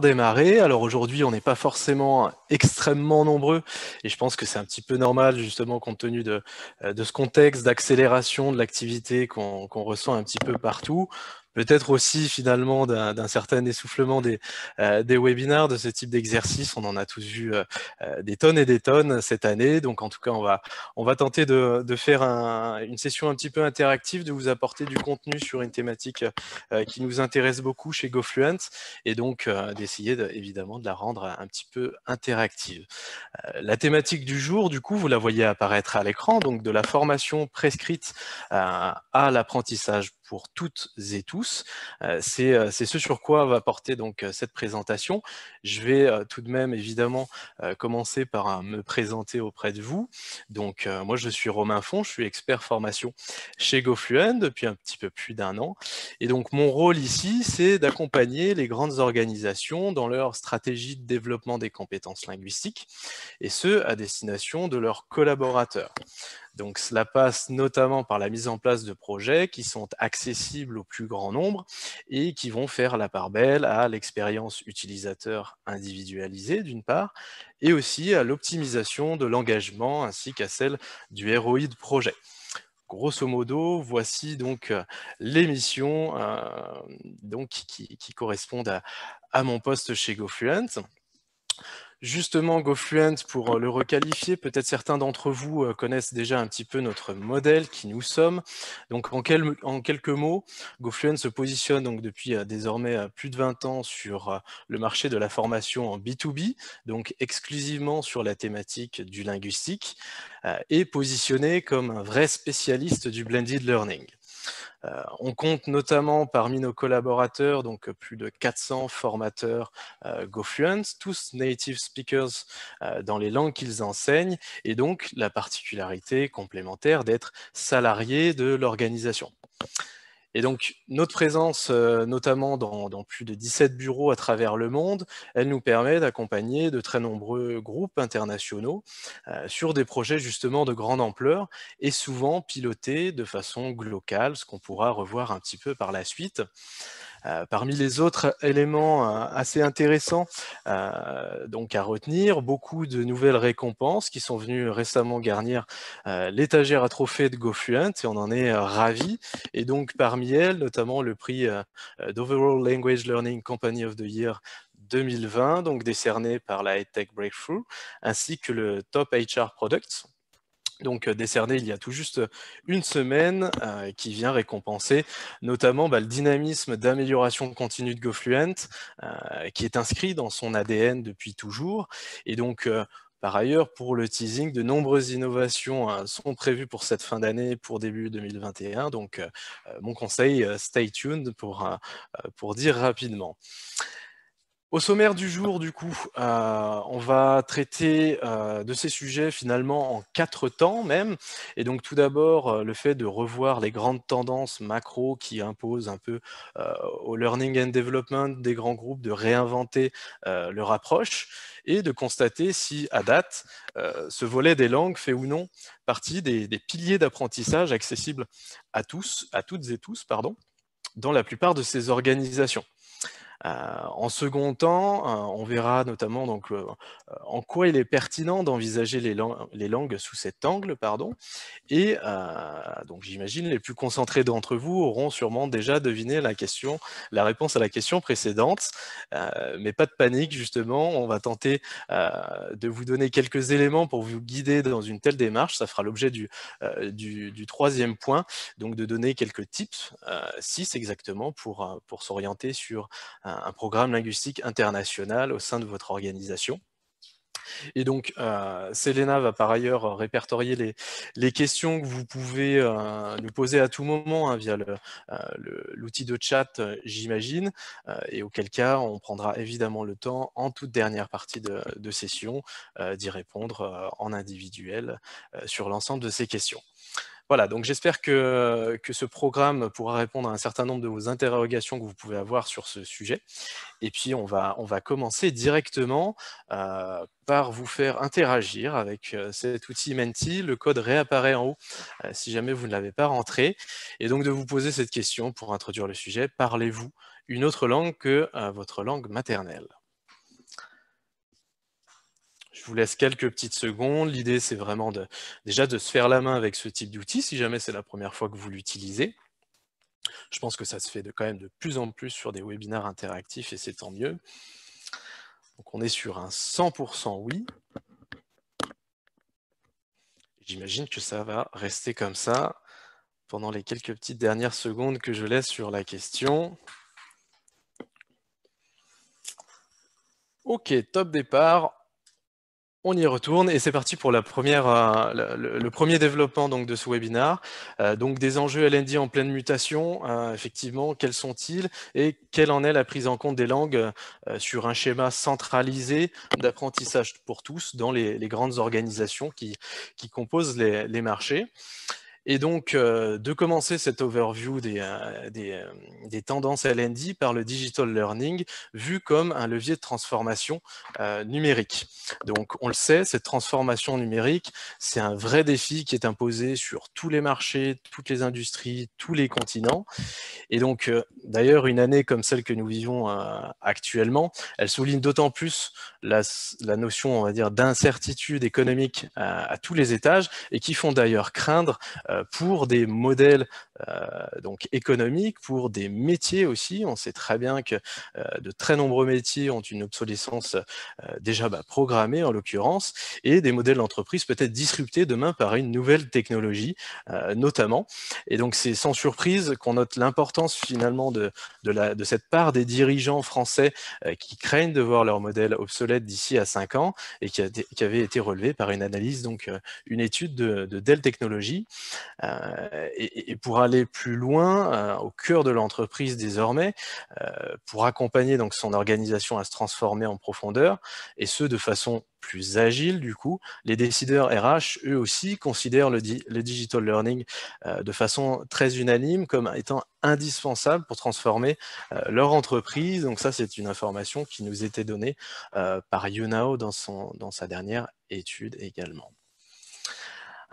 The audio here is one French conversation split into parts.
démarrer. Alors aujourd'hui, on n'est pas forcément extrêmement nombreux et je pense que c'est un petit peu normal justement compte tenu de, de ce contexte d'accélération de l'activité qu'on ressent un petit peu partout peut-être aussi finalement d'un certain essoufflement des, euh, des webinars de ce type d'exercice. On en a tous vu euh, euh, des tonnes et des tonnes cette année. Donc en tout cas, on va, tenter de, faire un, une session un petit peu interactive, de vous apporter du contenu sur une thématique qui nous intéresse beaucoup chez GoFluent et donc d'essayer évidemment de la rendre un petit peu interactive. la thématique du jour, du coup, vous la voyez apparaître à l'écran, donc de la formation prescrite à l'apprentissage pour toutes et tous. Euh, c'est ce sur quoi va porter donc cette présentation. Je vais tout de même évidemment commencer par me présenter auprès de vous. Donc moi je suis Romain Font, je suis expert formation chez GoFluent depuis un petit peu plus d'un an. Et donc mon rôle ici, c'est d'accompagner les grandes organisations dans leur stratégie de développement des compétences linguistiques, et ce à destination de leurs collaborateurs. Donc cela passe notamment par la mise en place de projets qui sont accessibles au plus grand nombre et qui vont faire la part belle à l'expérience utilisateur individualisée d'une part, et aussi à l'optimisation de l'engagement ainsi qu'à celle du ROI de projet. Grosso modo, voici donc euh, les missions euh, donc, qui, correspondent à, à mon poste chez GoFluent. Justement, GoFluent, pour euh, le requalifier, peut-être certains d'entre vous euh, connaissent déjà un petit peu notre modèle, qui nous sommes. Donc, en, quelques mots, GoFluent se positionne donc depuis euh, désormais plus de 20 ans sur le marché de la formation en B2B, donc exclusivement sur la thématique du linguistique, et positionné comme un vrai spécialiste du blended learning. Euh, on compte notamment parmi nos collaborateurs donc plus de 400 formateurs euh, GoFluent, tous native speakers euh, dans les langues qu'ils enseignent, et donc la particularité complémentaire d'être salariés de l'organisation. Et donc, notre présence, euh, notamment dans, plus de 17 bureaux à travers le monde, elle nous permet d'accompagner de très nombreux groupes internationaux euh, sur des projets justement de grande ampleur et souvent pilotés de façon locale, ce qu'on pourra revoir un petit peu par la suite. Euh, parmi les autres éléments euh, assez intéressants euh, donc à retenir, beaucoup de nouvelles récompenses qui sont venues récemment garnir l'étagère à trophées de GoFluent et on en est ravis. Et donc parmi elles, notamment le prix d'Overall Language Learning Company of the Year 2020, donc décerné par la EdTech Breakthrough, ainsi que le Top HR Products, donc euh, décerné il y a tout juste une semaine, euh, qui vient récompenser notamment bah, le dynamisme d'amélioration continue de GoFluent, euh, qui est inscrit dans son ADN depuis toujours. Et donc, par ailleurs, pour le teasing, de nombreuses innovations hein, sont prévues pour cette fin d'année, pour début 2021. Donc, mon conseil, stay tuned pour, pour dire rapidement. Au sommaire du jour, du coup, euh, on va traiter euh, de ces sujets finalement en quatre temps même. Et donc tout d'abord, euh, le fait de revoir les grandes tendances macro qui imposent un peu au learning and development des grands groupes de réinventer leur approche et de constater si, à date, ce volet des langues fait ou non partie des, piliers d'apprentissage accessibles à tous, à toutes et tous, pardon, dans la plupart de ces organisations. Euh, en second temps, euh, on verra notamment donc, euh, en quoi il est pertinent d'envisager les, langues sous cet angle. Pardon. Et donc j'imagine les plus concentrés d'entre vous auront sûrement déjà deviné la question, la réponse à la question précédente. mais pas de panique, justement, on va tenter de vous donner quelques éléments pour vous guider dans une telle démarche. Ça fera l'objet du, troisième point, donc de donner quelques tips, six exactement, pour, pour s'orienter sur un, programme linguistique international au sein de votre organisation. Et donc, euh, Selena va par ailleurs répertorier les, questions que vous pouvez euh, nous poser à tout moment hein, via euh, l'outil de chat, j'imagine, et auquel cas, on prendra évidemment le temps, en toute dernière partie de, de session, d'y répondre en individuel sur l'ensemble de ces questions. Voilà, donc j'espère que, que ce programme pourra répondre à un certain nombre de vos interrogations que vous pouvez avoir sur ce sujet. Et puis, on va, on va commencer directement euh, par vous faire interagir avec euh, cet outil Menti. Le code réapparaît en haut euh, si jamais vous ne l'avez pas rentré. Et donc, de vous poser cette question pour introduire le sujet. Parlez-vous une autre langue que votre langue maternelle? Je vous laisse quelques petites secondes. L'idée, c'est vraiment déjà de se faire la main avec ce type d'outil, si jamais c'est la première fois que vous l'utilisez. Je pense que ça se fait de, quand même de plus en plus sur des webinaires interactifs et c'est tant mieux. Donc on est sur un 100% oui. J'imagine que ça va rester comme ça pendant les quelques petites dernières secondes que je laisse sur la question. Ok, top départ on y retourne et c'est parti pour la première, euh, le, premier développement donc, de ce webinaire. Euh, donc des enjeux LND en pleine mutation, euh, effectivement, quels sont-ils et quelle en est la prise en compte des langues sur un schéma centralisé d'apprentissage pour tous dans les, grandes organisations qui composent les marchés? Et donc, euh, de commencer cette overview des, euh, euh, des, tendances LND par le digital learning, vu comme un levier de transformation numérique. Donc, on le sait, cette transformation numérique, c'est un vrai défi qui est imposé sur tous les marchés, toutes les industries, tous les continents. Et donc, d'ailleurs, une année comme celle que nous vivons actuellement, elle souligne d'autant plus la, la, notion, on va dire, d'incertitude économique à, tous les étages et qui font d'ailleurs craindre pour des modèles euh, donc économiques, pour des métiers aussi. On sait très bien que euh, de très nombreux métiers ont une obsolescence déjà bah, programmée en l'occurrence, et des modèles d'entreprise peut-être disruptés demain par une nouvelle technologie notamment. Et donc c'est sans surprise qu'on note l'importance finalement de, cette part des dirigeants français qui craignent de voir leur modèle obsolète d'ici à 5 ans et qui, avait été relevé par une analyse, donc une étude de, de Dell Technologies. Euh, et, pour aller plus loin, euh, au cœur de l'entreprise désormais, euh, pour accompagner donc son organisation à se transformer en profondeur, et ce de façon plus agile du coup, les décideurs RH, eux aussi, considèrent le, digital learning de façon très unanime comme étant indispensable pour transformer leur entreprise. Donc ça, c'est une information qui nous était donnée par YouNow dans, son, dans sa dernière étude également.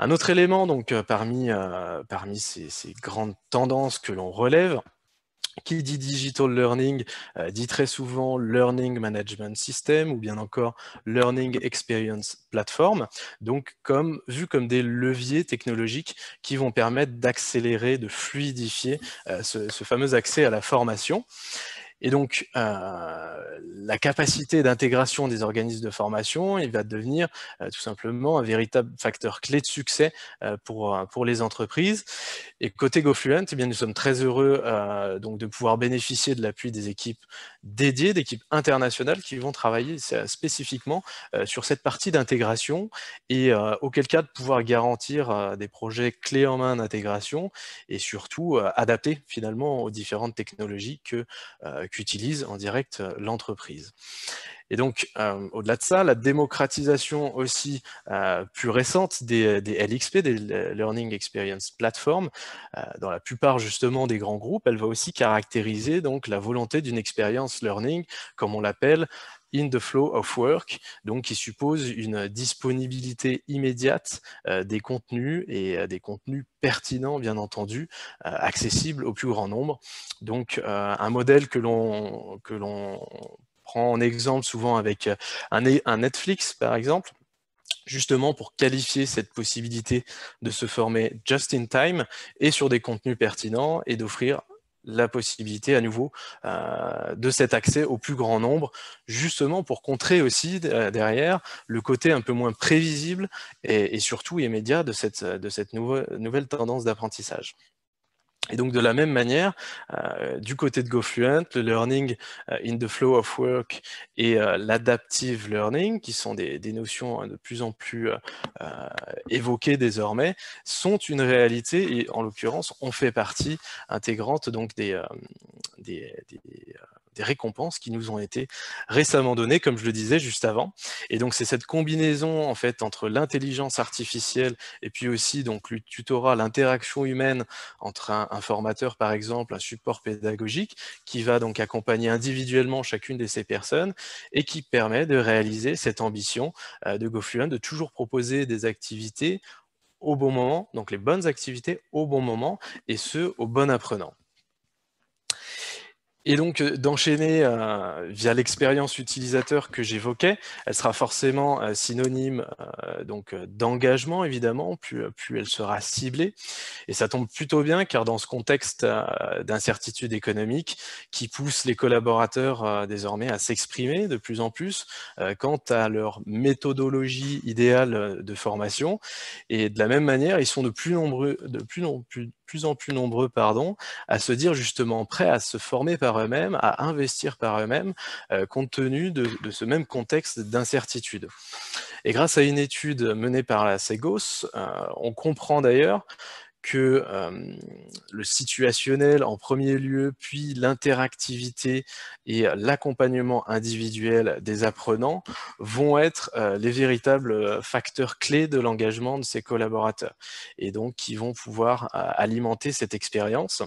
Un autre élément, donc euh, parmi, euh, parmi ces, grandes tendances que l'on relève, qui dit digital learning euh, dit très souvent learning management system ou bien encore learning experience platform, donc comme, vu comme des leviers technologiques qui vont permettre d'accélérer, de fluidifier ce, ce, fameux accès à la formation. Et donc, euh, la capacité d'intégration des organismes de formation, il va devenir euh, tout simplement un véritable facteur clé de succès euh, pour, pour les entreprises. Et côté GoFluent, eh bien, nous sommes très heureux donc de pouvoir bénéficier de l'appui des équipes dédiées, d'équipes internationales qui vont travailler spécifiquement sur cette partie d'intégration et auquel cas de pouvoir garantir des projets clés en main d'intégration et surtout adapter finalement aux différentes technologies que qu'utilise en direct euh, l'entreprise. Et donc, euh, au-delà de ça, la démocratisation aussi euh, plus récente des, LXP, des Learning Experience Platform, dans la plupart justement des grands groupes, elle va aussi caractériser donc la volonté d'une expérience learning, comme on l'appelle, in the flow of work, donc qui suppose une disponibilité immédiate des contenus et des contenus pertinents, bien entendu, accessibles au plus grand nombre. Donc, un modèle que l'on prend en exemple souvent avec un, un Netflix, par exemple, justement pour qualifier cette possibilité de se former just in time et sur des contenus pertinents et d'offrir la possibilité à nouveau euh, de cet accès au plus grand nombre, justement pour contrer aussi euh, derrière le côté un peu moins prévisible et, surtout immédiat de cette, de cette nouvelle tendance d'apprentissage. Et donc de la même manière, euh, du côté de GoFluent, le learning euh, in the flow of work et euh, l'adaptive learning, qui sont des, notions hein, de plus en plus évoquées désormais, sont une réalité et en l'occurrence, on fait partie intégrante donc des, des des récompenses qui nous ont été récemment données, comme je le disais juste avant. Et donc, c'est cette combinaison, en fait, entre l'intelligence artificielle et puis aussi, donc, le tutorat, l'interaction humaine entre un, formateur, par exemple, un support pédagogique, qui va donc accompagner individuellement chacune de ces personnes et qui permet de réaliser cette ambition euh, de GoFluent, de toujours proposer des activités au bon moment, donc les bonnes activités au bon moment, et ce, au bon apprenant. Et donc euh, d'enchaîner euh, via l'expérience utilisateur que j'évoquais, elle sera forcément euh, synonyme donc d'engagement évidemment, plus, plus elle sera ciblée. Et ça tombe plutôt bien car dans ce contexte d'incertitude économique qui pousse les collaborateurs désormais à s'exprimer de plus en plus quant à leur méthodologie idéale de formation. Et de la même manière, ils sont de plus nombreux, de plus, non, plus en plus nombreux pardon, à se dire justement prêts à se former par eux-mêmes, à investir par eux-mêmes, euh, compte tenu de, ce même contexte d'incertitude. Et grâce à une étude menée par la Segos, euh, on comprend d'ailleurs que le situationnel en premier lieu, puis l'interactivité et l'accompagnement individuel des apprenants vont être les véritables facteurs clés de l'engagement de ces collaborateurs et donc qui vont pouvoir alimenter cette expérience.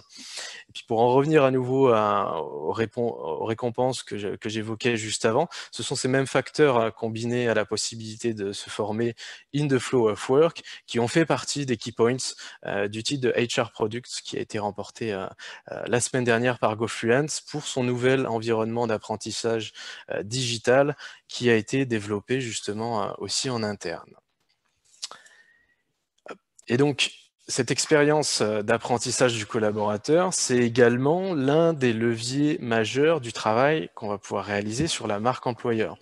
Et puis pour en revenir à nouveau aux, récompenses que j'évoquais juste avant, ce sont ces mêmes facteurs combinés à la possibilité de se former in the flow of work qui ont fait partie des key points du titre de HR Products qui a été remporté euh, euh, la semaine dernière par GoFluence pour son nouvel environnement d'apprentissage digital qui a été développé justement aussi en interne. Et donc, cette expérience d'apprentissage du collaborateur, c'est également l'un des leviers majeurs du travail qu'on va pouvoir réaliser sur la marque employeur.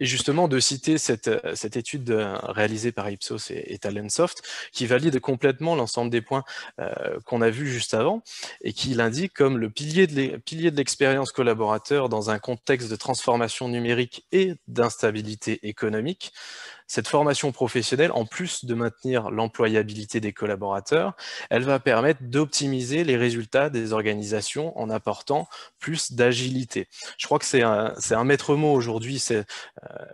Et justement, de citer cette, euh, étude euh, réalisée par Ipsos et, Talentsoft, qui valide complètement l'ensemble des points euh, qu'on a vus juste avant, et qui l'indique comme le pilier de l'expérience collaborateur dans un contexte de transformation numérique et d'instabilité économique, cette formation professionnelle, en plus de maintenir l'employabilité des collaborateurs, elle va permettre d'optimiser les résultats des organisations en apportant plus d'agilité. Je crois que c'est un, un maître mot aujourd'hui, euh,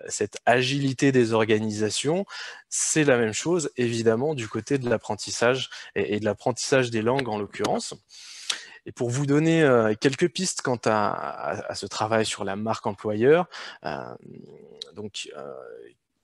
cette agilité des organisations. C'est la même chose, évidemment, du côté de l'apprentissage et, de l'apprentissage des langues en l'occurrence. Et pour vous donner euh, quelques pistes quant à, ce travail sur la marque employeur, euh, donc,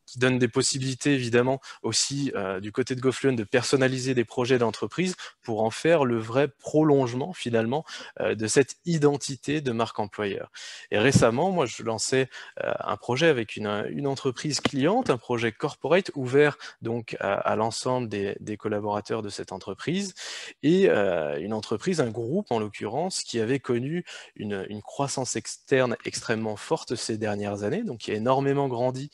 qui donne des possibilités évidemment aussi euh, du côté de GoFluent de personnaliser des projets d'entreprise pour en faire le vrai prolongement finalement euh, de cette identité de marque employeur. Et récemment, moi je lançais euh, un projet avec une, une, entreprise cliente, un projet corporate ouvert donc à, l'ensemble des, des, collaborateurs de cette entreprise et une entreprise, un groupe en l'occurrence, qui avait connu une, une, croissance externe extrêmement forte ces dernières années, donc qui a énormément grandi,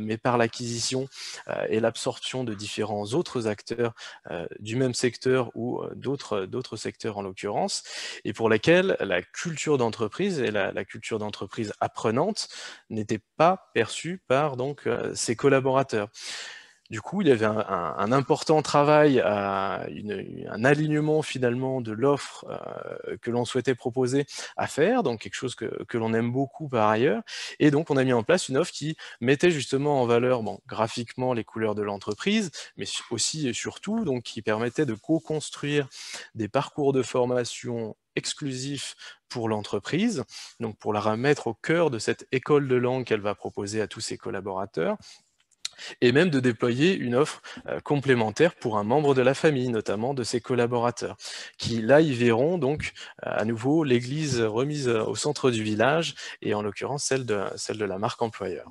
mais par l'acquisition euh, et l'absorption de différents autres acteurs euh, du même secteur ou euh, d'autres secteurs en l'occurrence, et pour lesquels la culture d'entreprise et la, culture d'entreprise apprenante n'était pas perçue par donc ses collaborateurs. Du coup, il y avait un, important travail, à un alignement finalement de l'offre euh, que l'on souhaitait proposer à faire, donc quelque chose que, l'on aime beaucoup par ailleurs. Et donc, on a mis en place une offre qui mettait justement en valeur bon, graphiquement les couleurs de l'entreprise, mais aussi et surtout donc, qui permettait de co-construire des parcours de formation exclusifs pour l'entreprise, donc pour la remettre au cœur de cette école de langue qu'elle va proposer à tous ses collaborateurs, et même de déployer une offre euh, complémentaire pour un membre de la famille, notamment de ses collaborateurs, qui là y verront donc euh, à nouveau l'église remise au centre du village, et en l'occurrence celle de la marque employeur.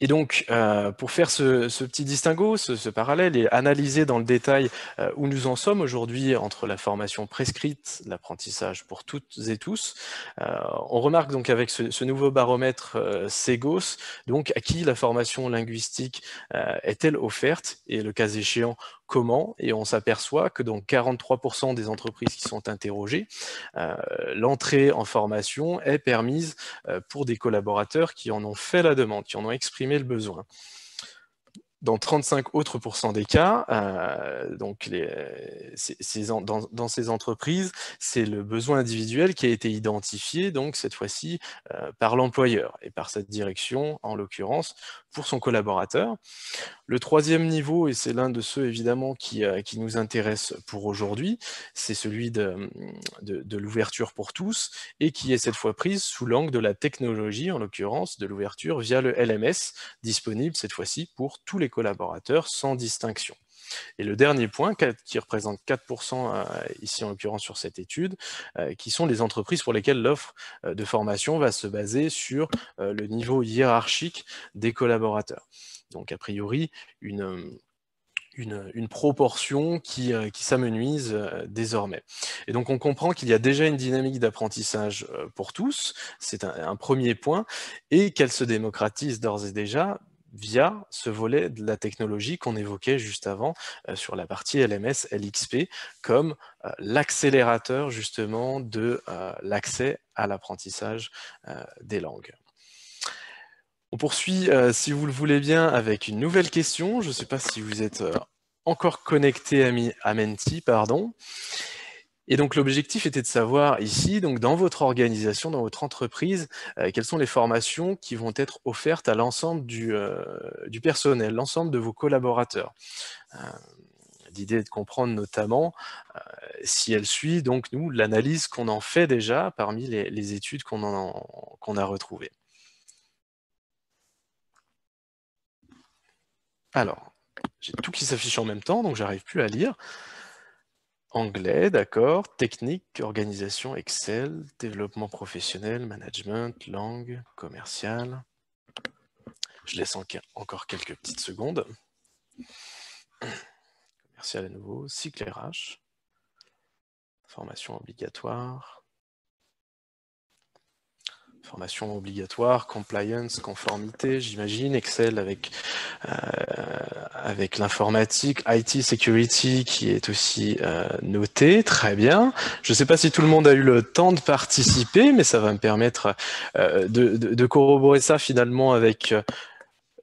Et donc, euh, pour faire ce, petit distinguo, ce, parallèle et analyser dans le détail euh, où nous en sommes aujourd'hui entre la formation prescrite, l'apprentissage pour toutes et tous, euh, on remarque donc avec ce, nouveau baromètre SEGOS, donc à qui la formation linguistique est-elle offerte? Et le cas échéant, comment, et on s'aperçoit que dans 43% des entreprises qui sont interrogées, euh, l'entrée en formation est permise euh, pour des collaborateurs qui en ont fait la demande, qui en ont exprimé le besoin. Dans 35 autres des cas, euh, dans, ces entreprises, c'est le besoin individuel qui a été identifié, donc cette fois-ci par l'employeur et par cette direction, en l'occurrence, pour son collaborateur. Le troisième niveau, et c'est l'un de ceux évidemment qui, euh, nous intéresse pour aujourd'hui, c'est celui de l'ouverture pour tous et qui est cette fois prise sous l'angle de la technologie, en l'occurrence de l'ouverture via le LMS, disponible cette fois-ci pour tous les collaborateurs sans distinction. Et le dernier point, qui représente 4% ici en l'occurrence sur cette étude, qui sont les entreprises pour lesquelles l'offre de formation va se baser sur le niveau hiérarchique des collaborateurs. Donc a priori, une proportion qui, euh, qui s'amenuise euh, désormais. Et donc on comprend qu'il y a déjà une dynamique d'apprentissage euh, pour tous, c'est un, premier point, et qu'elle se démocratise d'ores et déjà via ce volet de la technologie qu'on évoquait juste avant sur la partie LMS LXP comme l'accélérateur justement de l'accès à l'apprentissage des langues. On poursuit, euh, si vous le voulez bien, avec une nouvelle question. Je ne sais pas si vous êtes euh, encore connecté à, Menti, pardon. Et donc l'objectif était de savoir ici, donc dans votre organisation, dans votre entreprise, euh, quelles sont les formations qui vont être offertes à l'ensemble du, du, personnel, l'ensemble de vos collaborateurs. L'idée est de comprendre notamment si elle suit donc nous l'analyse qu'on en fait déjà parmi les, études qu'on a retrouvées. Alors, j'ai tout qui s'affiche en même temps, donc j'arrive plus à lire. Anglais, d'accord. Technique, organisation, Excel, développement professionnel, management, langue, commercial. Je laisse encore quelques petites secondes. Commercial à nouveau, cycle RH, formation obligatoire, formation obligatoire, compliance, conformité, j'imagine, Excel avec, euh, avec l'informatique, IT security qui est aussi euh, noté, très bien. Je ne sais pas si tout le monde a eu le temps de participer, mais ça va me permettre euh, de, de, corroborer ça finalement avec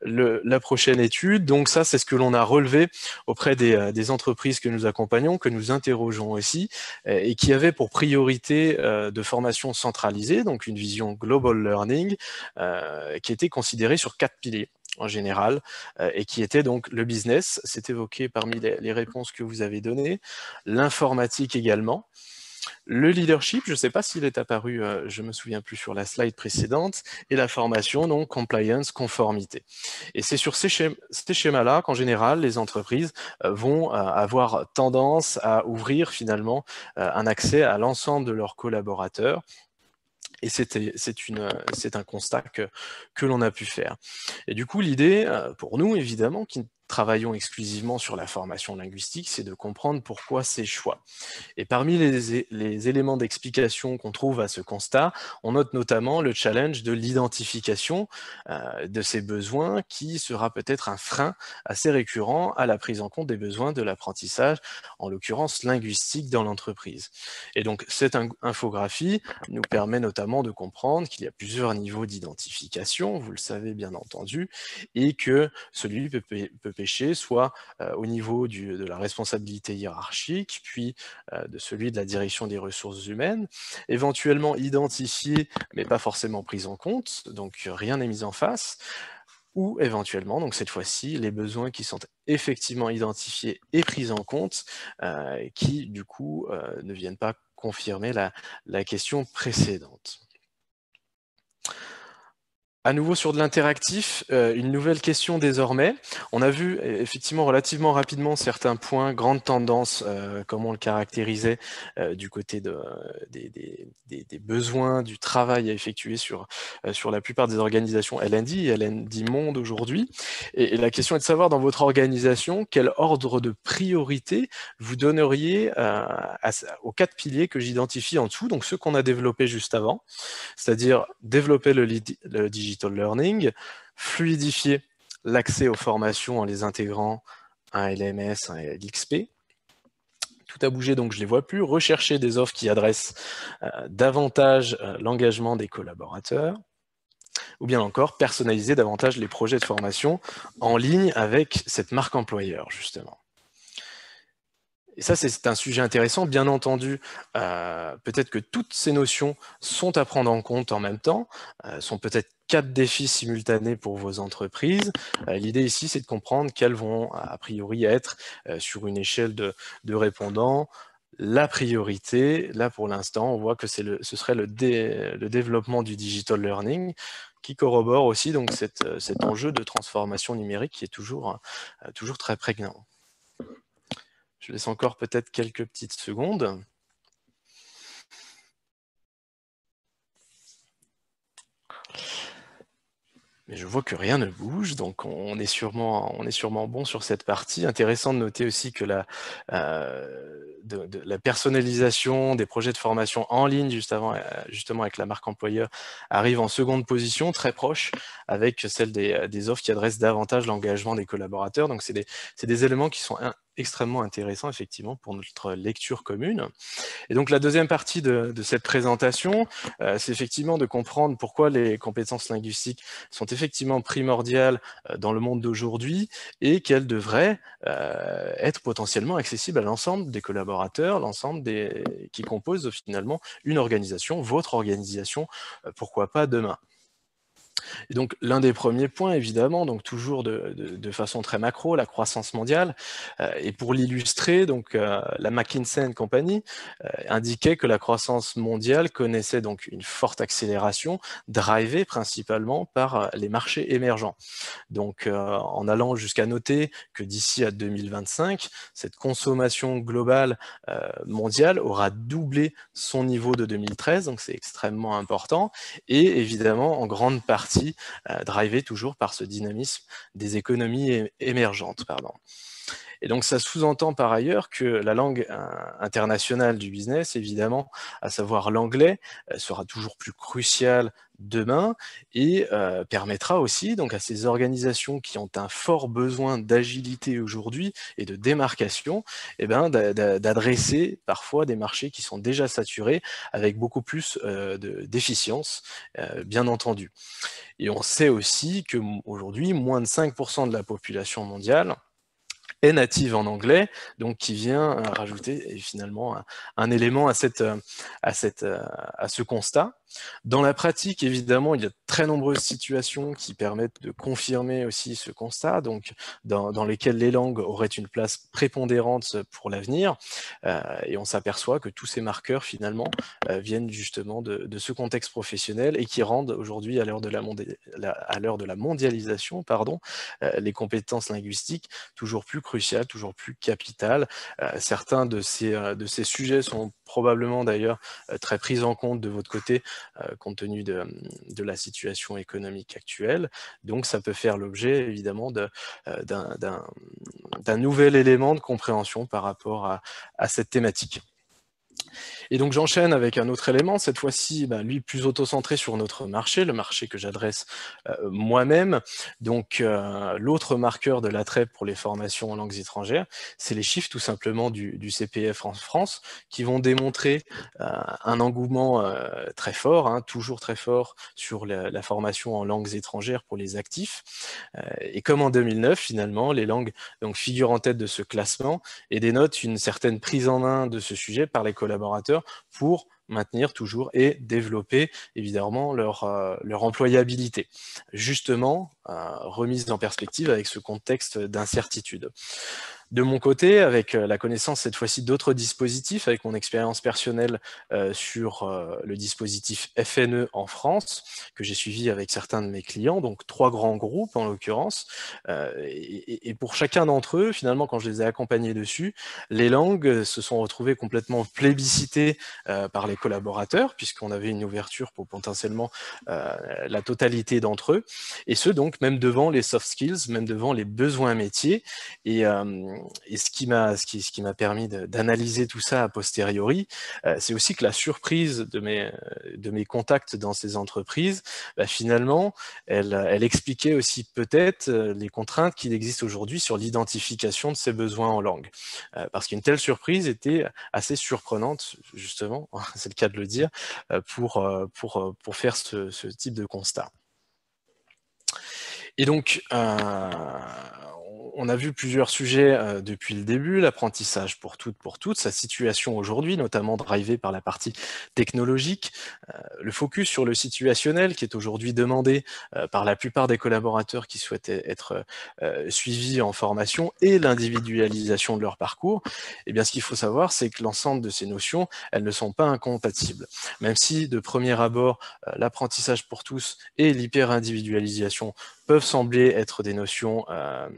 la prochaine étude. Donc ça, c'est ce que l'on a relevé auprès euh, des, entreprises que nous accompagnons, que nous interrogeons aussi, euh, et qui avaient pour priorité euh, de formation centralisée, donc une vision global learning, qui était considérée sur quatre piliers en général, et qui était donc le business, c'est évoqué parmi les réponses que vous avez données, l'informatique également, le leadership, je ne sais pas s'il est apparu, euh, je me souviens plus sur la slide précédente, et la formation, donc compliance, conformité. Et c'est sur ces, schémas-là qu'en général, les entreprises euh, vont euh, avoir tendance à ouvrir finalement un accès à l'ensemble de leurs collaborateurs et c'est un constat que, que l'on a pu faire. Et du coup, l'idée, pour nous, évidemment, qui travaillons exclusivement sur la formation linguistique, c'est de comprendre pourquoi ces choix. Et parmi les, éléments d'explication qu'on trouve à ce constat, on note notamment le challenge de l'identification euh, de ces besoins qui sera peut-être un frein assez récurrent à la prise en compte des besoins de l'apprentissage, en l'occurrence linguistique dans l'entreprise. Et donc cette infographie nous permet notamment de comprendre qu'il y a plusieurs niveaux d'identification, vous le savez bien entendu, et que celui peut, peut péché, soit euh, au niveau de la responsabilité hiérarchique, puis euh, de celui de la direction des ressources humaines, éventuellement identifié, mais pas forcément pris en compte, donc rien n'est mis en face, ou éventuellement, donc cette fois-ci, les besoins qui sont effectivement identifiés et pris en compte, euh, qui du coup ne viennent pas confirmer la question précédente. À nouveau sur de l'interactif, euh, une nouvelle question désormais. On a vu effectivement relativement rapidement certains points, grandes tendances, euh, comme on le caractérisait euh, du côté de, des, des, besoins, du travail à effectuer sur, sur la plupart des organisations LND LND Monde aujourd'hui. Et, la question est de savoir dans votre organisation quel ordre de priorité vous donneriez aux quatre piliers que j'identifie en dessous, donc ceux qu'on a développés juste avant, c'est-à-dire développer le digital learning, fluidifier l'accès aux formations en les intégrant un LMS, un LXP. Tout a bougé, donc je ne les vois plus. Rechercher des offres qui adressent euh, davantage euh, l'engagement des collaborateurs. Ou bien encore, personnaliser davantage les projets de formation en ligne avec cette marque employeur, justement. Et ça, c'est un sujet intéressant. Bien entendu, euh, peut-être que toutes ces notions sont à prendre en compte en même temps, sont peut-être quatre défis simultanés pour vos entreprises. Euh, l'idée ici, c'est de comprendre quels vont a priori être sur une échelle de, répondants la priorité. Là, pour l'instant, on voit que ce serait le, développement du digital learning qui corrobore aussi donc cet enjeu de transformation numérique qui est toujours, toujours très prégnant. Je laisse encore peut-être quelques petites secondes. Mais je vois que rien ne bouge, donc on est sûrement, bon sur cette partie. Intéressant de noter aussi que la, euh, personnalisation des projets de formation en ligne, euh, justement avec la marque employeur, arrive en seconde position, très proche, avec celle des, des offres qui adressent davantage l'engagement des collaborateurs. Donc c'est des, des éléments qui sont extrêmement intéressant effectivement pour notre lecture commune. Et donc la deuxième partie de, cette présentation, euh, c'est effectivement de comprendre pourquoi les compétences linguistiques sont effectivement primordiales euh, dans le monde d'aujourd'hui et qu'elles devraient euh, être potentiellement accessibles à l'ensemble des collaborateurs, l'ensemble des qui composent finalement une organisation, votre organisation, pourquoi pas demain. Donc l'un des premiers points, évidemment, donc toujours de, façon très macro, la croissance mondiale. Euh, et pour l'illustrer, donc euh, la McKinsey Company euh, indiquait que la croissance mondiale connaissait donc une forte accélération, drivée principalement par les marchés émergents. Donc en allant jusqu'à noter que d'ici à 2025, cette consommation globale mondiale aura doublé son niveau de 2013, donc c'est extrêmement important. Et évidemment, en grande partie euh, drivé toujours par ce dynamisme des économies émergentes. Et donc, ça sous-entend par ailleurs que la langue euh, internationale du business, évidemment, à savoir l'anglais, euh, sera toujours plus cruciale demain et euh, permettra aussi donc à ces organisations qui ont un fort besoin d'agilité aujourd'hui et de démarcation, eh ben, d'adresser parfois des marchés qui sont déjà saturés avec beaucoup plus d'efficience, bien entendu. Et on sait aussi que aujourd'hui, moins de 5% de la population mondiale native en anglais, donc qui vient euh, rajouter finalement un, élément à, cette, euh, à, cette, euh, à ce constat. Dans la pratique, évidemment, il y a très nombreuses situations qui permettent de confirmer aussi ce constat, donc dans, lesquelles les langues auraient une place prépondérante pour l'avenir, et on s'aperçoit que tous ces marqueurs, finalement, viennent justement de, ce contexte professionnel et qui rendent aujourd'hui, à l'heure de, la, mondialisation, pardon, les compétences linguistiques toujours plus cruciales, toujours plus capitales. certains de ces, sujets sont probablement d'ailleurs très pris en compte de votre côté euh, compte tenu de, la situation économique actuelle. Donc ça peut faire l'objet évidemment euh, d'un nouvel élément de compréhension par rapport à cette thématique. Et donc j'enchaîne avec un autre élément, cette fois-ci, ben, lui plus auto-centré sur notre marché, le marché que j'adresse euh, moi-même. Donc euh, l'autre marqueur de l'attrait pour les formations en langues étrangères, c'est les chiffres tout simplement du, CPF en France, qui vont démontrer euh, un engouement très fort, hein, toujours très fort sur la, formation en langues étrangères pour les actifs. et comme en 2009, finalement, les langues figurent en tête de ce classement et dénotent une certaine prise en main de ce sujet par les collaborateurs pour maintenir toujours et développer évidemment leur, euh, employabilité. Justement, euh, remise en perspective avec ce contexte d'incertitude. De mon côté, avec euh, la connaissance cette fois-ci d'autres dispositifs, avec mon expérience personnelle euh, sur euh, le dispositif FNE en France, que j'ai suivi avec certains de mes clients, donc trois grands groupes en l'occurrence, et, pour chacun d'entre eux, finalement, quand je les ai accompagnés dessus, les langues se sont retrouvées complètement plébiscitées par les collaborateurs, puisqu'on avait une ouverture pour potentiellement la totalité d'entre eux, et ce donc même devant les soft skills, même devant les besoins métiers, et et ce qui m'a ce qui, ce qui permis d'analyser tout ça a posteriori, euh, c'est aussi que la surprise de mes de mes contacts dans ces entreprises, bah, finalement, elle, elle expliquait aussi peut-être euh, les contraintes qu'il existe aujourd'hui sur l'identification de ces besoins en langue, euh, parce qu'une telle surprise était assez surprenante justement, c'est le cas de le dire, pour pour pour faire ce, ce type de constat. Et donc, euh, on a vu plusieurs sujets euh, depuis le début, l'apprentissage pour toutes, pour toutes, sa situation aujourd'hui, notamment drivée par la partie technologique, euh, le focus sur le situationnel qui est aujourd'hui demandé euh, par la plupart des collaborateurs qui souhaitent être suivis en formation et l'individualisation de leur parcours. Eh bien, ce qu'il faut savoir, c'est que l'ensemble de ces notions, elles ne sont pas incompatibles. Même si, de premier abord, l'apprentissage pour tous et l'hyper-individualisation peuvent sembler être des notions euh,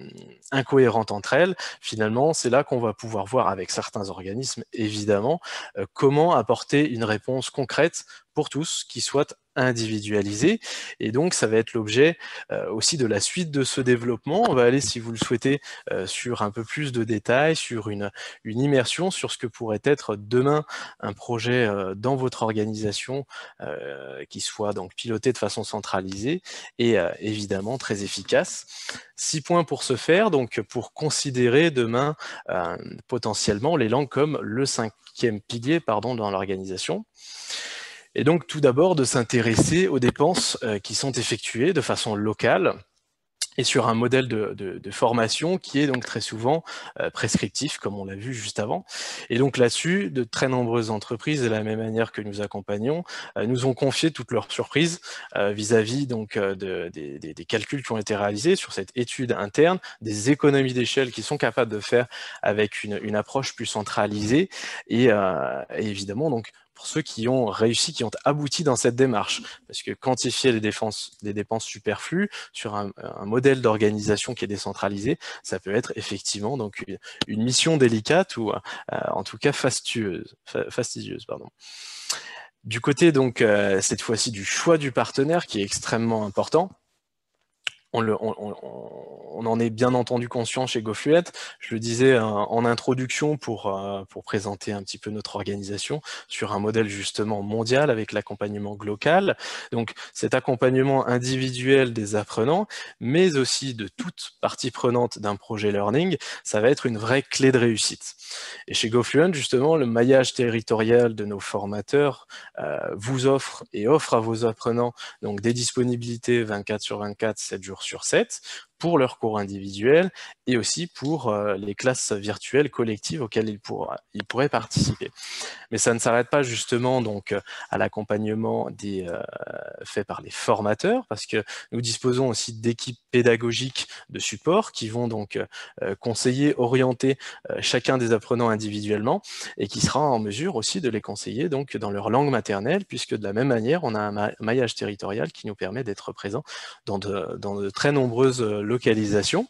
incohérentes entre elles, finalement, c'est là qu'on va pouvoir voir avec certains organismes, évidemment, euh, comment apporter une réponse concrète pour tous qui soit individualisé. Et donc, ça va être l'objet euh, aussi de la suite de ce développement. On va aller, si vous le souhaitez, euh, sur un peu plus de détails, sur une, une immersion, sur ce que pourrait être demain un projet euh, dans votre organisation qui soit donc piloté de façon centralisée et évidemment très efficace. Six points pour ce faire, donc pour considérer demain potentiellement les langues comme le cinquième pilier pardon, dans l'organisation. Et donc tout d'abord de s'intéresser aux dépenses euh, qui sont effectuées de façon locale et sur un modèle de, formation qui est donc très souvent euh, prescriptif, comme on l'a vu juste avant. Et donc là-dessus, de très nombreuses entreprises, de la même manière que nous accompagnons, euh, nous ont confié toutes leurs surprises vis-à-vis donc des, calculs qui ont été réalisés sur cette étude interne, des économies d'échelle qu'ils sont capables de faire avec une, approche plus centralisée et, et évidemment donc pour ceux qui ont réussi, qui ont abouti dans cette démarche. Parce que quantifier les, dépenses, dépenses superflues sur un, modèle d'organisation qui est décentralisé, ça peut être effectivement donc une, mission délicate ou euh, en tout cas fastueuse, fastidieuse. Pardon. Du côté donc euh, cette fois-ci du choix du partenaire qui est extrêmement important, on, en est bien entendu conscient chez GoFluent. Je le disais euh, en, introduction pour, euh, pour présenter un petit peu notre organisation sur un modèle justement mondial avec l'accompagnement glocal. Donc cet accompagnement individuel des apprenants, mais aussi de toute partie prenante d'un projet learning, ça va être une vraie clé de réussite. Et chez GoFluent, justement, le maillage territorial de nos formateurs euh, vous offre et offre à vos apprenants donc des disponibilités 24 sur 24, 7 jours sur 7, pour leurs cours individuels et aussi pour euh, les classes virtuelles collectives auxquelles ils, pourraient participer. Mais ça ne s'arrête pas justement donc euh, à l'accompagnement des euh, fait par les formateurs, parce que nous disposons aussi d'équipes pédagogiques de support qui vont donc conseiller, orienter chacun des apprenants individuellement et qui sera en mesure aussi de les conseiller donc dans leur langue maternelle, puisque de la même manière, on a un maillage territorial qui nous permet d'être présent dans de, dans de très nombreuses localisation.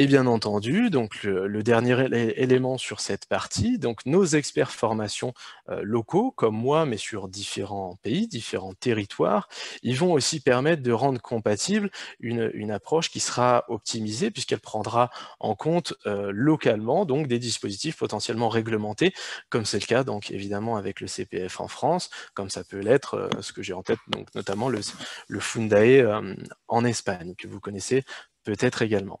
Et bien entendu, donc le, dernier élément sur cette partie, donc nos experts formation euh, locaux, comme moi, mais sur différents pays, différents territoires, ils vont aussi permettre de rendre compatible une, approche qui sera optimisée, puisqu'elle prendra en compte euh, localement donc des dispositifs potentiellement réglementés, comme c'est le cas donc évidemment avec le CPF en France, comme ça peut l'être, euh, ce que j'ai en tête, donc notamment le, le Fundae en Espagne, que vous connaissez peut-être également.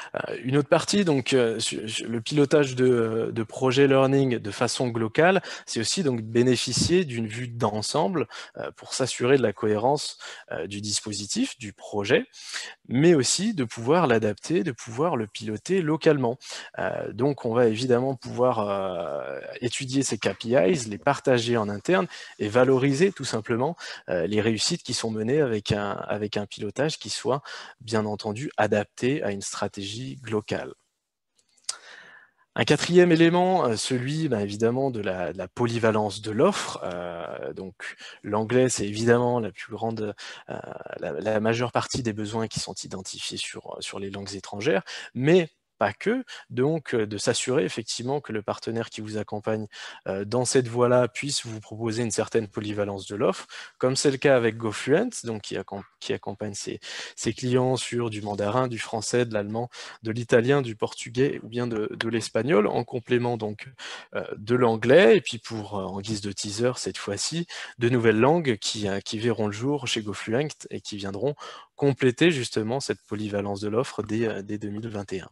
une autre partie, donc euh, le pilotage de, de projets learning de façon globale, c'est aussi donc bénéficier d'une vue d'ensemble euh, pour s'assurer de la cohérence du dispositif, du projet, mais aussi de pouvoir l'adapter, de pouvoir le piloter localement. donc on va évidemment pouvoir étudier ces KPIs, les partager en interne et valoriser tout simplement les réussites qui sont menées avec un, avec un pilotage qui soit bien entendu adapté à une stratégie Un quatrième élément, euh, celui bah, évidemment de la, polyvalence de l'offre. Euh, donc l'anglais, c'est évidemment la plus grande, euh, la, majeure partie des besoins qui sont identifiés sur, sur les langues étrangères, mais pas que, donc de s'assurer effectivement que le partenaire qui vous accompagne dans cette voie-là puisse vous proposer une certaine polyvalence de l'offre, comme c'est le cas avec GoFluent, donc qui, accompagne ses, clients sur du mandarin, du français, de l'allemand, de l'italien, du portugais ou bien de, l'espagnol, en complément donc de l'anglais, et puis pour en guise de teaser cette fois-ci, de nouvelles langues qui, qui verront le jour chez GoFluent et qui viendront compléter justement cette polyvalence de l'offre dès, dès 2021.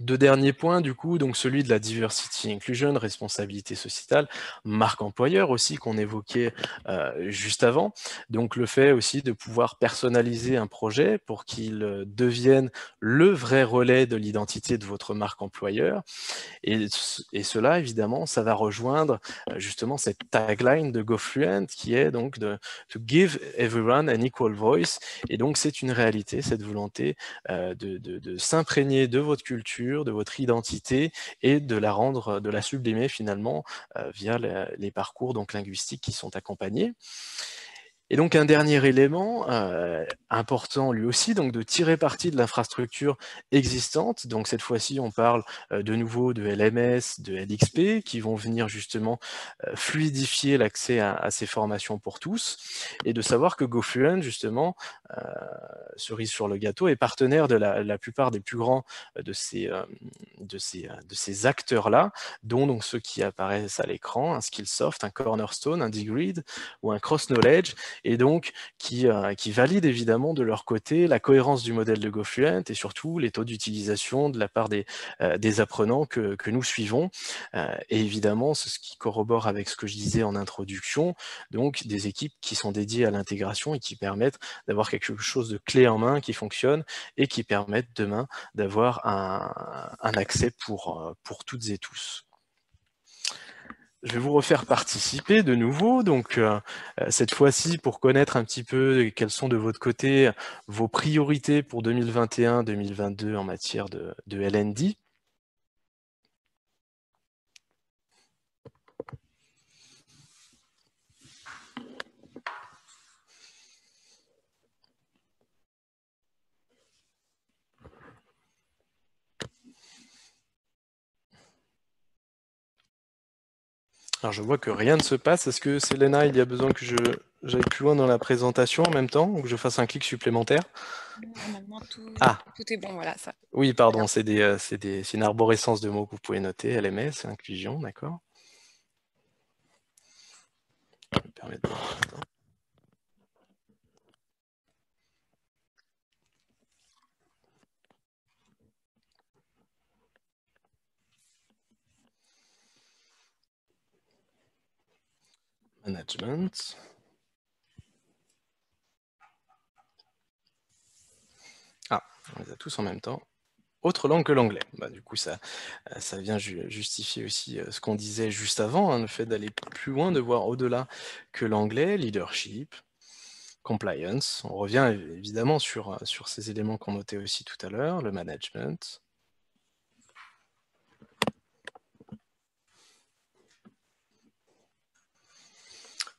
Deux derniers points, du coup, donc celui de la diversity inclusion, responsabilité sociétale, marque employeur aussi qu'on évoquait euh, juste avant. Donc le fait aussi de pouvoir personnaliser un projet pour qu'il euh, devienne le vrai relais de l'identité de votre marque employeur. Et, cela, évidemment, ça va rejoindre euh, justement cette tagline de GoFluent qui est donc de to give everyone an equal voice. Et donc c'est une réalité, cette volonté de, de s'imprégner de votre culture de votre identité et de la rendre, de la sublimer finalement euh, via les, parcours donc linguistiques qui sont accompagnés. Et donc un dernier élément euh, important lui aussi, donc de tirer parti de l'infrastructure existante. Donc cette fois-ci, on parle euh, de nouveau de LMS, de LXP, qui vont venir justement euh, fluidifier l'accès à, ces formations pour tous, et de savoir que GoFluent, justement, cerise sur le gâteau, est partenaire de la, plupart des plus grands de ces, acteurs-là, dont ceux qui apparaissent à l'écran, un Skillsoft, un Cornerstone, un Degreed ou un Cross Knowledge, et donc qui, euh, qui valident évidemment de leur côté la cohérence du modèle de GoFluent et surtout les taux d'utilisation de la part des, euh, apprenants que, nous suivons. Euh, et évidemment, c'est ce qui corrobore avec ce que je disais en introduction, donc des équipes qui sont dédiées à l'intégration et qui permettent d'avoir quelque chose de clé en main qui fonctionne et qui permettent demain d'avoir un, accès pour toutes et tous je vais vous refaire participer de nouveau. Donc, euh, euh, cette fois-ci, pour connaître un petit peu quelles sont de votre côté vos priorités pour 2021-2022 en matière de, de LND. Alors je vois que rien ne se passe. Est-ce que Selena, il y a besoin que je j'aille plus loin dans la présentation en même temps ou que je fasse un clic supplémentaire? Normalement, tout, ah. tout est bon, voilà. Ça. Oui, pardon, c'est des, des, une arborescence de mots que vous pouvez noter. LMS, inclusion, d'accord? Je me permettre de... Management. Ah, on les a tous en même temps. Autre langue que l'anglais. Bah, du coup, ça, euh, ça vient justifier aussi euh, ce qu'on disait juste avant, hein, le fait d'aller plus loin, de voir au-delà que l'anglais, leadership, compliance. On revient évidemment sur, euh, sur ces éléments qu'on notait aussi tout à l'heure, le management.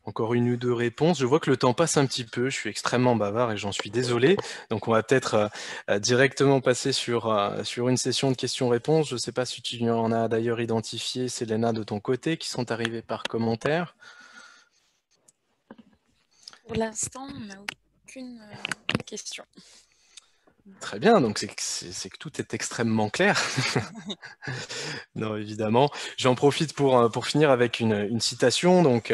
Encore une ou deux réponses. Je vois que le temps passe un petit peu. Je suis extrêmement bavard et j'en suis désolé. Donc, on va peut-être euh, euh, directement passer sur, euh, sur une session de questions-réponses. Je ne sais pas si tu en as d'ailleurs identifié, Selena, de ton côté, qui sont arrivés par commentaire. Pour l'instant, on n'a aucune question. Très bien, donc c'est que tout est extrêmement clair. non, évidemment. J'en profite pour, pour finir avec une, une citation. Donc,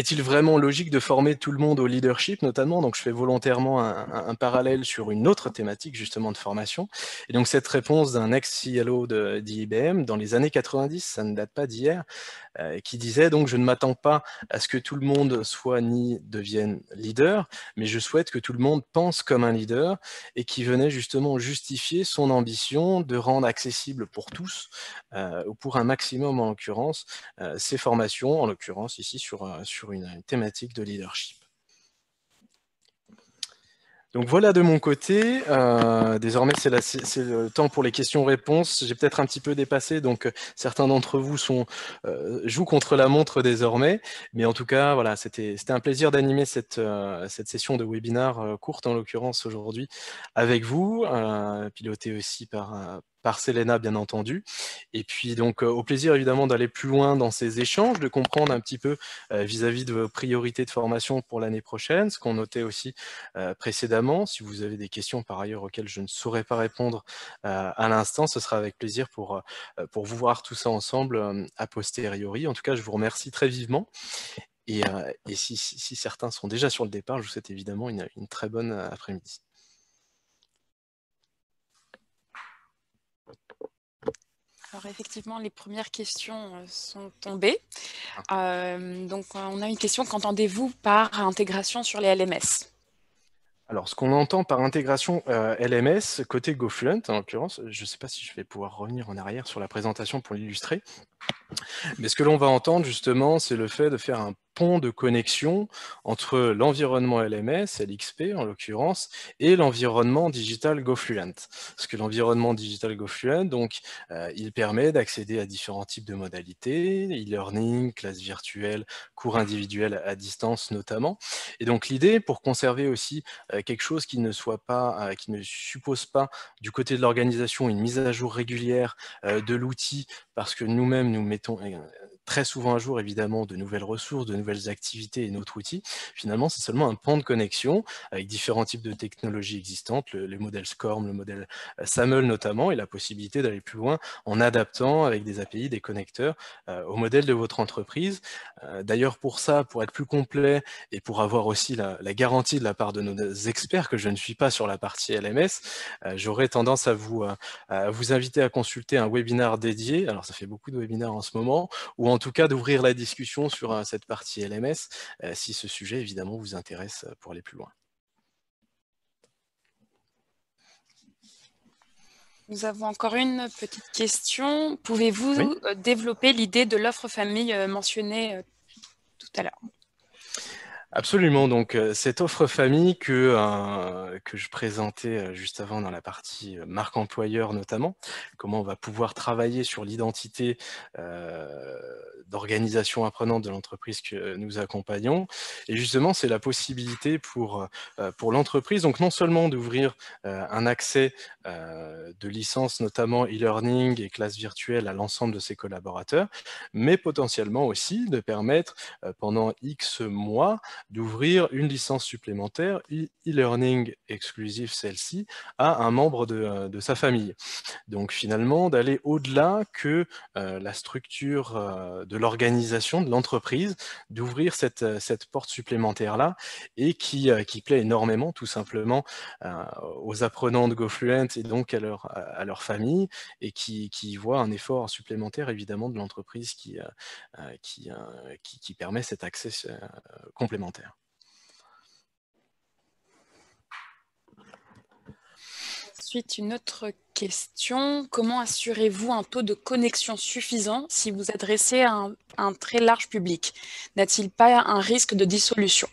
est-il vraiment logique de former tout le monde au leadership notamment? Donc je fais volontairement un, parallèle sur une autre thématique justement de formation. Et donc cette réponse d'un ex-CLO d'IBM dans les années 90, ça ne date pas d'hier, euh, qui disait donc je ne m'attends pas à ce que tout le monde soit ni devienne leader, mais je souhaite que tout le monde pense comme un leader et qui venait justement justifier son ambition de rendre accessible pour tous, euh, ou pour un maximum en l'occurrence, euh, ces formations, en l'occurrence ici sur, sur une thématique de leadership. Donc voilà de mon côté. Euh, désormais, c'est le temps pour les questions-réponses. J'ai peut-être un petit peu dépassé, donc euh, certains d'entre vous sont, euh, jouent contre la montre désormais. Mais en tout cas, voilà, c'était un plaisir d'animer cette, cette session de webinar courte, en l'occurrence aujourd'hui, avec vous, pilotée aussi par, par Selena, bien entendu. Et puis, donc, euh, au plaisir, évidemment, d'aller plus loin dans ces échanges, de comprendre un petit peu euh, vis-à-vis de vos priorités de formation pour l'année prochaine, ce qu'on notait aussi euh, précédemment. Si vous avez des questions, par ailleurs, auxquelles je ne saurais pas répondre à l'instant, ce sera avec plaisir pour, pour vous voir tout ça ensemble a posteriori. En tout cas, je vous remercie très vivement. Et, et si, si, certains sont déjà sur le départ, je vous souhaite évidemment une, une très bonne après-midi. Alors effectivement, les premières questions euh, sont tombées. Ah. Euh, donc on a une question, qu'entendez-vous par intégration sur les LMS alors, ce qu'on entend par intégration euh, LMS, côté GoFluent en l'occurrence, je ne sais pas si je vais pouvoir revenir en arrière sur la présentation pour l'illustrer. Mais ce que l'on va entendre justement, c'est le fait de faire un pont de connexion entre l'environnement LMS, LXP en l'occurrence, et l'environnement digital GoFluent. Parce que l'environnement digital GoFluent, donc, euh, il permet d'accéder à différents types de modalités, e-learning, classe virtuelle, cours individuels à distance notamment. Et donc l'idée, pour conserver aussi euh, quelque chose qui ne soit pas, euh, qui ne suppose pas du côté de l'organisation une mise à jour régulière de l'outil, parce que nous-mêmes nous mettons très souvent à jour évidemment de nouvelles ressources, de nouvelles activités et notre outil. Finalement, c'est seulement un pont de connexion avec différents types de technologies existantes, le, modèle SCORM, le modèle euh, SAML notamment, et la possibilité d'aller plus loin en adaptant avec des API, des connecteurs euh, au modèle de votre entreprise. Euh, d'ailleurs, pour ça, pour être plus complet et pour avoir aussi la, garantie de la part de nos experts que je ne suis pas sur la partie LMS, j'aurais tendance à vous, vous inviter à consulter un webinaire dédié. Alors, ça fait beaucoup de webinaires en ce moment, ou en tout cas d'ouvrir la discussion sur euh, cette partie LMS, euh, si ce sujet évidemment vous intéresse euh, pour aller plus loin. Nous avons encore une petite question. Pouvez-vous développer l'idée de l'offre famille mentionnée tout à l'heure? Absolument. Donc, cette offre famille que, que je présentais juste avant dans la partie marque employeur notamment, comment on va pouvoir travailler sur l'identité d'organisation apprenante de l'entreprise que nous accompagnons. Et justement, c'est la possibilité pour, euh, pour l'entreprise, donc non seulement d'ouvrir euh, un accès euh, de licence, notamment e-learning et classe virtuelle à l'ensemble de ses collaborateurs, mais potentiellement aussi de permettre pendant X mois d'ouvrir une licence supplémentaire e-learning exclusive celle-ci à un membre de, de, sa famille. Donc finalement, d'aller au-delà que la structure de l'organisation de l'entreprise d'ouvrir cette, euh, cette, porte supplémentaire-là et qui, euh, qui, plaît énormément tout simplement euh, aux apprenants de GoFluent et donc à leur, à leur famille et qui, qui voit un effort supplémentaire évidemment de l'entreprise qui, qui, qui, permet cet accès complémentaire. Ensuite, une autre question. Comment assurez-vous un taux de connexion suffisant si vous adressez à un, très large public? N'a-t-il pas un risque de dissolution?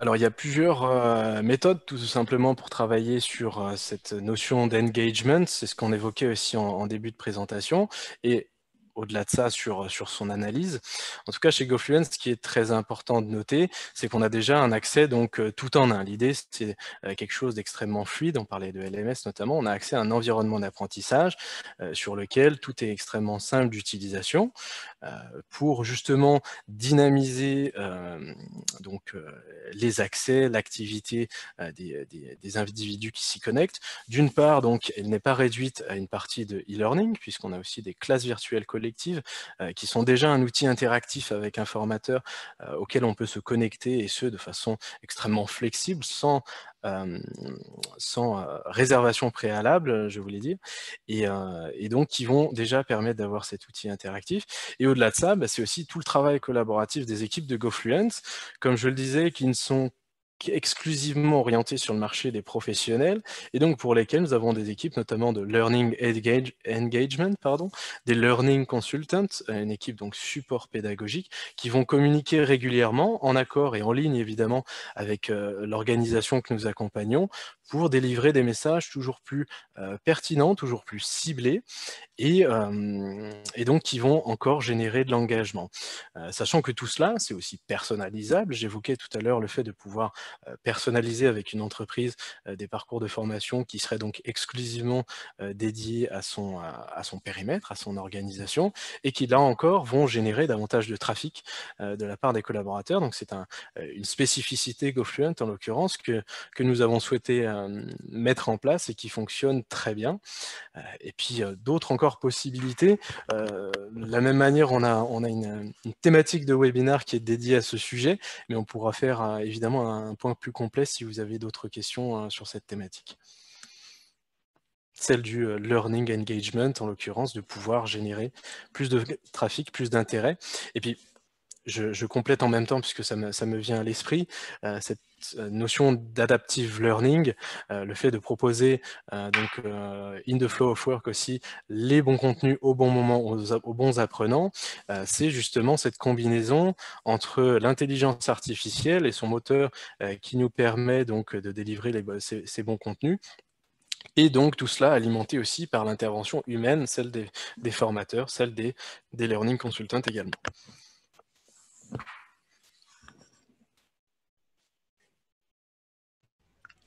Alors, il y a plusieurs euh, méthodes tout simplement pour travailler sur euh, cette notion d'engagement. C'est ce qu'on évoquait aussi en, en, début de présentation. Et au-delà de ça sur, sur son analyse. En tout cas, chez GoFluent, ce qui est très important de noter, c'est qu'on a déjà un accès donc euh, tout en un. L'idée, c'est euh, quelque chose d'extrêmement fluide. On parlait de LMS notamment. On a accès à un environnement d'apprentissage euh, sur lequel tout est extrêmement simple d'utilisation pour justement dynamiser donc les accès, l'activité des, des, des, individus qui s'y connectent. D'une part, donc, elle n'est pas réduite à une partie de e-learning puisqu'on a aussi des classes virtuelles collectives euh, qui sont déjà un outil interactif avec un formateur euh, auquel on peut se connecter et ce de façon extrêmement flexible sans sans réservation préalable, je voulais dire, et, donc qui vont déjà permettre d'avoir cet outil interactif. Et au-delà de ça, bah, c'est aussi tout le travail collaboratif des équipes de GoFluent, comme je le disais, qui ne sont exclusivement orientés sur le marché des professionnels et donc pour lesquels nous avons des équipes notamment de Learning Engagement, pardon, des Learning Consultants, une équipe donc support pédagogique qui vont communiquer régulièrement en accord et en ligne évidemment avec euh, l'organisation que nous accompagnons pour délivrer des messages toujours plus euh, pertinents, toujours plus ciblés, et, euh, et, donc qui vont encore générer de l'engagement. Euh, sachant que tout cela, c'est aussi personnalisable. J'évoquais tout à l'heure le fait de pouvoir personnaliser avec une entreprise des parcours de formation qui seraient donc exclusivement dédiés à son, à, son périmètre, à son organisation, et qui là encore vont générer davantage de trafic de la part des collaborateurs. Donc c'est un, une spécificité GoFluent en l'occurrence que, que nous avons souhaité mettre en place et qui fonctionne très bien. Euh, et puis euh, d'autres encore possibilités. de la même manière, on a, on a une, thématique de webinaire qui est dédiée à ce sujet, mais on pourra faire évidemment un point plus complet si vous avez d'autres questions sur cette thématique celle du learning engagement, en l'occurrence, de pouvoir générer plus de trafic, plus d'intérêt. Et puis, je, complète en même temps puisque ça me, vient à l'esprit, cette notion d'adaptive learning, le fait de proposer donc in the flow of work aussi les bons contenus au bon moment aux, bons apprenants, c'est justement cette combinaison entre l'intelligence artificielle et son moteur qui nous permet donc de délivrer ces bons contenus et donc tout cela alimenté aussi par l'intervention humaine, celle des, formateurs, celle des learning consultants également.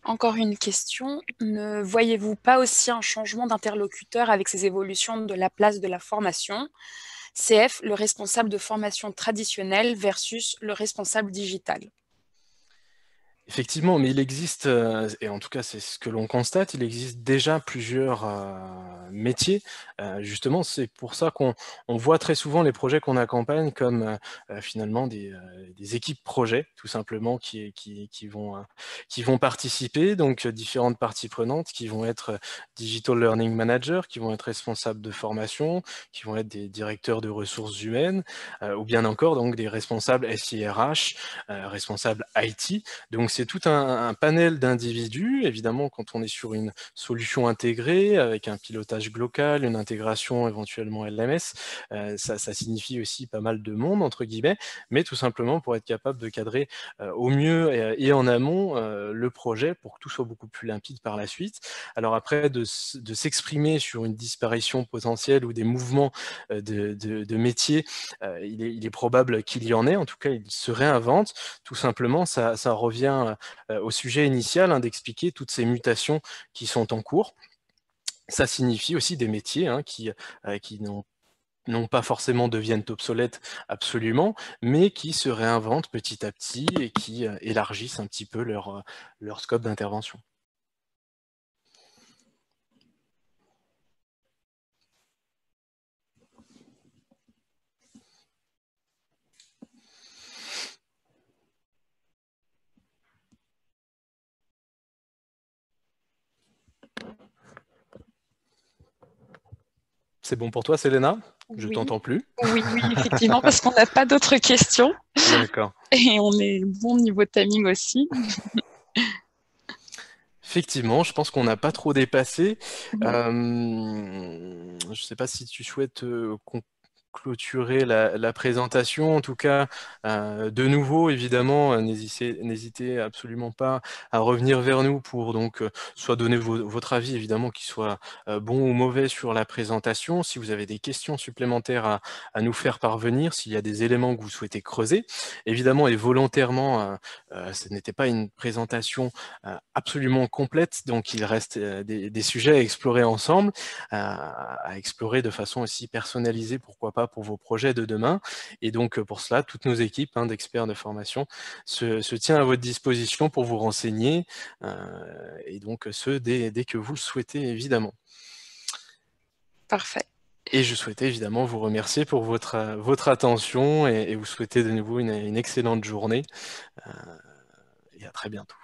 Encore une question. Ne voyez-vous pas aussi un changement d'interlocuteur avec ces évolutions de la place de la formation? CF, le responsable de formation traditionnelle versus le responsable digital Effectivement, mais il existe, euh, et en tout cas c'est ce que l'on constate, il existe déjà plusieurs euh, métiers. Euh, justement, c'est pour ça qu'on voit très souvent les projets qu'on accompagne comme finalement des, équipes projets, tout simplement, qui, vont, qui vont participer, donc différentes parties prenantes, qui vont être Digital Learning Manager, qui vont être responsables de formation, qui vont être des directeurs de ressources humaines, ou bien encore donc des responsables SIRH, responsables IT. Donc c'est tout un, panel d'individus. Évidemment, quand on est sur une solution intégrée, avec un pilotage local, une intégration éventuellement LMS, euh, ça, signifie aussi pas mal de monde, entre guillemets, mais tout simplement pour être capable de cadrer euh, au mieux et, en amont euh, le projet pour que tout soit beaucoup plus limpide par la suite. Alors après, de, s'exprimer sur une disparition potentielle ou des mouvements de, métiers, il est, probable qu'il y en ait, en tout cas, il se réinvente. Tout simplement, ça, revient euh, au sujet initial hein, d'expliquer toutes ces mutations qui sont en cours. Ça signifie aussi des métiers hein, qui, euh, n'ont non pas forcément deviennent obsolètes absolument, mais qui se réinventent petit à petit et qui euh, élargissent un petit peu leur, leur scope d'intervention. C'est bon pour toi, Selena? Je t'entends plus. Oui, oui, effectivement, parce qu'on n'a pas d'autres questions. D'accord. Et on est bon niveau timing aussi. Effectivement, je pense qu'on n'a pas trop dépassé. Euh, je ne sais pas si tu souhaites euh, clôturer la, présentation. En tout cas, euh, de nouveau, évidemment, euh, n'hésitez absolument pas à revenir vers nous pour donc euh, soit donner votre avis, évidemment, qui soit bon ou mauvais sur la présentation. Si vous avez des questions supplémentaires à, nous faire parvenir, s'il y a des éléments que vous souhaitez creuser, évidemment et volontairement, ce n'était pas une présentation absolument complète, donc il reste des, sujets à explorer ensemble, à explorer de façon aussi personnalisée, pourquoi pas pour vos projets de demain. Et donc, pour cela, toutes nos équipes hein, d'experts de formation se, se tient à votre disposition pour vous renseigner, euh, et donc ce, dès, dès, que vous le souhaitez, évidemment. Parfait. Et je souhaitais évidemment vous remercier pour votre, votre attention et, vous souhaiter de nouveau une, excellente journée. Euh, et à très bientôt.